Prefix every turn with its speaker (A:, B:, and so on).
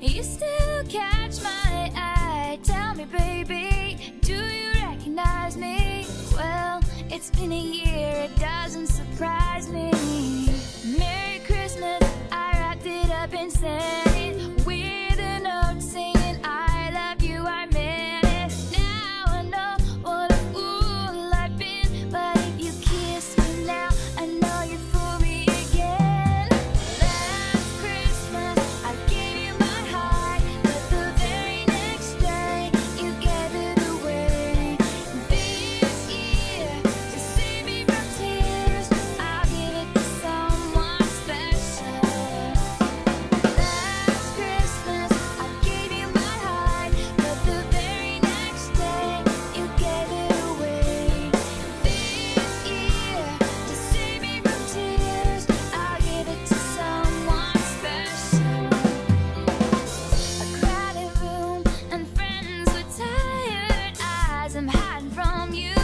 A: You still catch my eye. Tell me, baby, do you recognize me? Well, it's been a year, it doesn't surprise me. Merry Christmas, I wrapped it up in sand. I'm hiding from you.